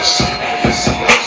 Listen, listen.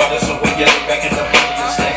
brothers, so we get back in the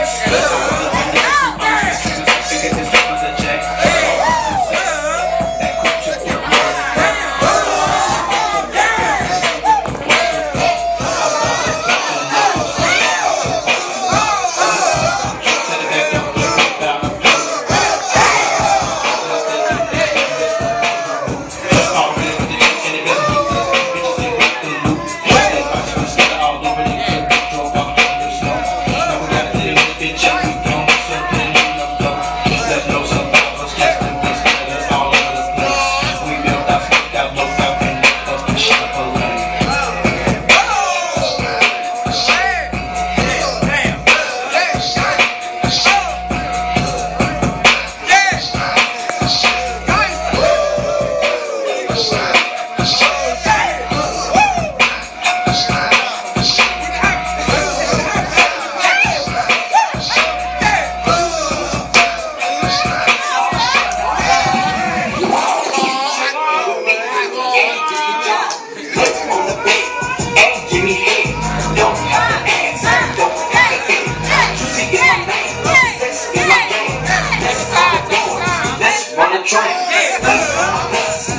joint. Place on my breast,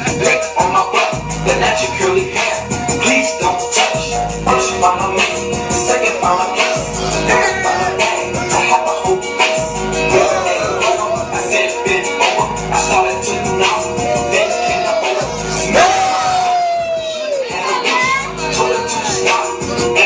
on my butt, then at your curly hair. Please don't touch. First you find my second find my third find my daddy. I have a whole I said been over. I started to know, then came up over. Smell. Had a told her to stop.